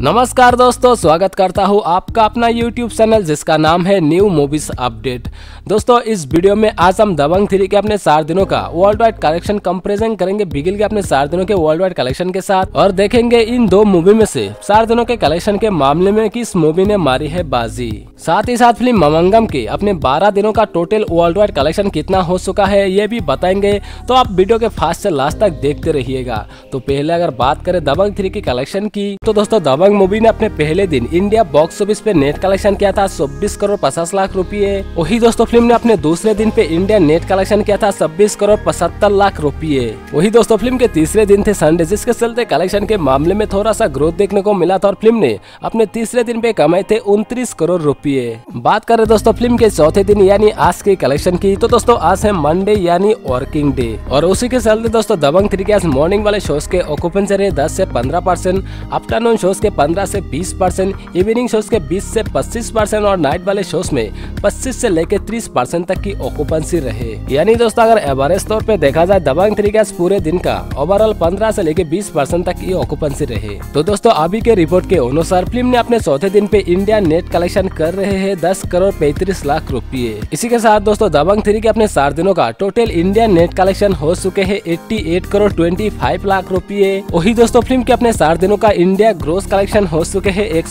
नमस्कार दोस्तों, स्वागत करता हूँ आपका अपना YouTube चैनल जिसका नाम है न्यू मूवीज़ अपडेट दोस्तों, इस वीडियो में आज हम दबंग थ्री के अपने चार दिनों का वर्ल्ड वाइड कलेक्शन कंपेरिजन करेंगे, बिगिल के अपने चार दिनों के वर्ल्ड वाइड कलेक्शन के साथ। और देखेंगे इन दो मूवी में से चार दिनों के कलेक्शन के मामले में किस मूवी ने मारी है बाजी। साथ ही साथ फ़िल्म ममंगम के अपने बारह दिनों का टोटल वर्ल्ड वाइड कलेक्शन कितना हो चुका है, ये भी बताएँगे। तो आप वीडियो के फास्ट से लास्ट तक देखते रहिएगा। तो पहले अगर बात करें दबंग थ्री के कलेक्शन की तो दोस्तों, दबंग दबंग मूवी ने अपने पहले दिन इंडिया बॉक्स ऑफ़िस पे नेट कलेक्शन किया था चौबीस करोड़ पचास लाख रुपए वही दोस्तों फ़िल्म ने अपने दूसरे दिन पे इंडिया नेट कलेक्शन किया था, छब्बीस करोड़ पचहत्तर लाख रुपए वही दोस्तों फ़िल्म के तीसरे दिन थे संडे जिसके चलते कलेक्शन के मामले में थोड़ा सा ग्रोथ देखने को मिला था और फ़िल्म ने अपने तीसरे दिन पे कमाए थे उनतीस करोड़ रुपए बात करें दोस्तों फ़िल्म के चौथे दिन यानी आज के कलेक्शन की तो दोस्तों आज है मंडे यानी वर्किंग डे और उसी के चलते दोस्तों, दबंग थ्री के मॉर्निंग वाले शोज़ के ऑक्यूपेंसी रहे दस से पंद्रह परसेंट आफ्टरनून शोज़ के 15 से 20 परसेंट इवनिंग शोज़ के 20 से 25 परसेंट और नाइट वाले शोज़ में 25 से लेकर 30 परसेंट तक की ऑक्यूपेंसी रहे। यानी दोस्तों, अगर एवरेज तौर पे देखा जाए दबंग थ्री का पूरे दिन का ओवरऑल 15 से लेकर 20 परसेंट तक की ऑक्यूपेंसी रहे। तो दोस्तों, अभी के रिपोर्ट के अनुसार फ़िल्म ने अपने चौथे दिन पे इंडिया नेट कलेक्शन कर रहे हैं दस करोड़ पैंतीस लाख रूपए इसी के साथ दोस्तों दबंग थ्री के अपने चार दिनों का टोटल इंडिया नेट कलेक्शन हो चुके हैं एट्टी करोड़ ट्वेंटी लाख रूपए वही दोस्तों, फ़िल्म के अपने चार दिनों का इंडिया ग्रोस कलेक्शन हो चुके हैं एक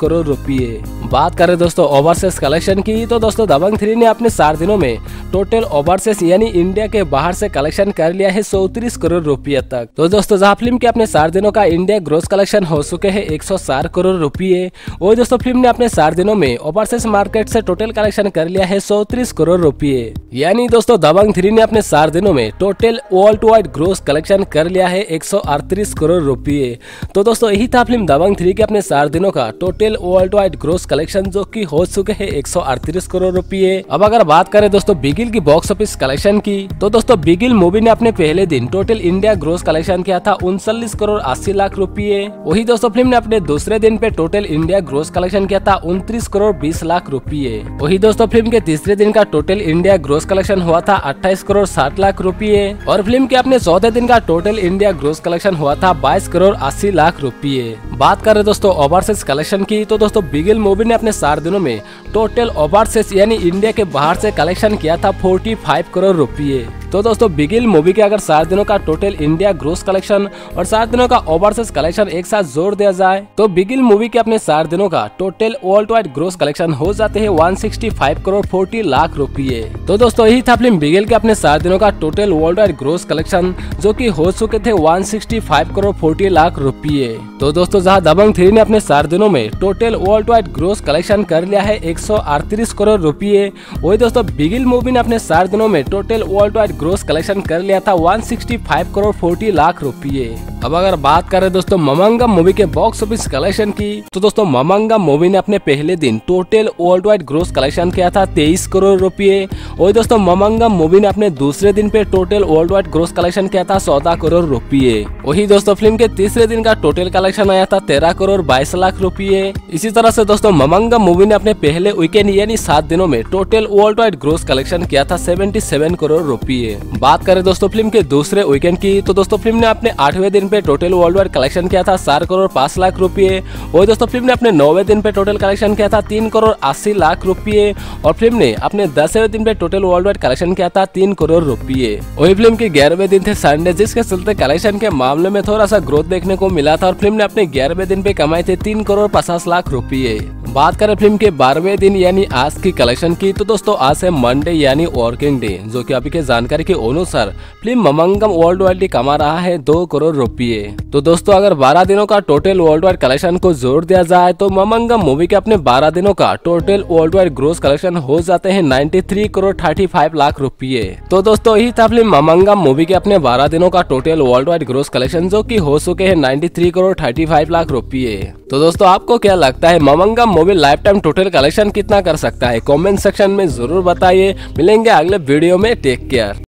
करोड़ रुपये। बात करें दोस्तों ओवरसेस कलेक्शन की तो दोस्तों, दबंग थ्री ने अपने चार दिनों में टोटल ओवरसेस यानी इंडिया के बाहर से कलेक्शन कर लिया है चौतीस करोड़ रुपये तक। तो दोस्तों, जहाँ फ़िल्म के अपने चार दिनों का इंडिया ग्रोस कलेक्शन हो चुके हैं एक करोड़ रुपये। वही दोस्तों फ़िल्म ने अपने चार दिनों में ओवरसेस मार्केट से टोटल कलेक्शन कर लिया है चौतीस करोड़ रुपये। यानी दोस्तों, दबंग थ्री ने अपने चार दिनों में total world wide gross collection कर लिया है एक सौ अड़तीस करोड़ रुपये। तो दोस्तों, यही था फ़िल्म दबंग थ्री के अपने चार दिनों का total world wide gross collection जो की हो चुके हैं एक सौ अड़तीस करोड़ रुपए। अब अगर बात करें दोस्तों बिगिल की बॉक्स ऑफ़िस कलेक्शन की तो दोस्तों बिगिल मूवी ने अपने पहले दिन टोटल इंडिया ग्रोस कलेक्शन किया था उनचालीस करोड़ अस्सी लाख रुपए। वही दोस्तों फ़िल्म ने अपने दूसरे दिन पे टोटल इंडिया ग्रोस कलेक्शन किया था उनतीस करोड़ बीस लाख रुपए। वही दोस्तों फ़िल्म के तीसरे दिन का टोटल इंडिया ग्रोस कलेक्शन हुआ था अट्ठाईस करोड़ साठ लाख रुपए। और फ़िल्म के अपने चौथे दिन का टोटल इंडिया ग्रोस कलेक्शन हुआ था बाईस करोड़ अस्सी लाख रुपए। बात करें दोस्तों ओवरसीज कलेक्शन की। तो दोस्तों बिगिल मूवी ने अपने चार दिनों में टोटल ओवरसीज यानी इंडिया के बाहर से कलेक्शन किया था 45 करोड़ रुपये। तो दोस्तों बिगिल मूवी के अगर सात दिनों का टोटल इंडिया ग्रोस कलेक्शन और सात दिनों का ओवरसीज कलेक्शन एक साथ जोड़ दिया जाए तो बिगिल मूवी के अपने सात दिनों का total world wide gross collection हो जाते हैं 165 करोड़ 40 लाख रुपये। तो दोस्तों, यही था फ़िल्म बिगिल के अपने सात दिनों का total world wide gross collection जो की हो चुके थे वन करोड़ फोर्टी लाख रुपये। तो दोस्तों, जहाँ दबंग थ्री ने अपने चार दिनों में total world wide gross collection कर लिया है एक करोड़ रुपये। वही दोस्तों बिगिल मूवी ने अपने चार दिनों में total world wide gross collection कर लिया था 165 करोड़ 40 लाख रुपए अब अगर बात करें दोस्तों ममंगम मूवी के बॉक्स ऑफ़िस कलेक्शन की तो दोस्तों ममंगम मूवी ने अपने पहले दिन total world wide gross collection किया था, तेईस करोड़ रुपए वही दोस्तों ममंगम मूवी ने अपने दूसरे दिन पे total world wide gross collection किया था, चौदह करोड़ रुपए वही दोस्तों फ़िल्म के तीसरे दिन का टोटल कलेक्शन आया था, तेरह करोड़ बाईस लाख रुपए इसी तरह से दोस्तों ममंगम मूवी ने अपने पहले वीकेंड यानी सात दिनों में total world wide gross collection किया था सेवेंटी करोड़ रुपए बात करें दोस्तों फ़िल्म के दूसरे वीकेंड की तो दोस्तों फ़िल्म ने अपने आठवें दिन पे टोटल वर्ल्ड वाइड कलेक्शन किया था चार करोड़ पाँच लाख रुपए वही दोस्तों, फ़िल्म ने अपने नौवे दिन पे टोटल कलेक्शन किया था, तीन करोड़ अस्सी लाख रुपए और फ़िल्म ने अपने दसवें दिन पे टोटल वर्ल्ड वाइड कलेक्शन किया था, तीन करोड़ रुपए वही फ़िल्म के ग्यारहवें दिन थे संडे जिसके चलते कलेक्शन के मामले में थोड़ा सा ग्रोथ देखने को मिला था, और फ़िल्म ने अपने ग्यारहवें दिन पे कमाए थे तीन करोड़ पचास लाख रुपए बात करें फ़िल्म के बारहवें दिन यानी आज की कलेक्शन की तो दोस्तों, आज है मंडे यानी वर्किंग डे जो कि अभी के जानकारी के अनुसार फ़िल्म ममंगम वर्ल्ड वाइड कमा रहा है दो करोड़ रुपए तो दोस्तों, अगर 12 दिनों का टोटल वर्ल्ड वाइड कलेक्शन को जोड़ दिया जाए तो ममंगम मूवी के अपने 12 दिनों का total world wide gross collection हो जाते हैं 93 करोड़ 35 लाख रुपए तो दोस्तों, यही था फ़िल्म ममंगम मूवी के अपने 12 दिनों का total world wide gross collection जो की हो चुके हैं 93 करोड़ 35 लाख रुपए तो दोस्तों, आपको क्या लगता है, Mamangam movie lifetime total collection कितना कर सकता है? कॉमेंट सेक्शन में ज़रूर बताइए। मिलेंगे अगले वीडियो में। Take care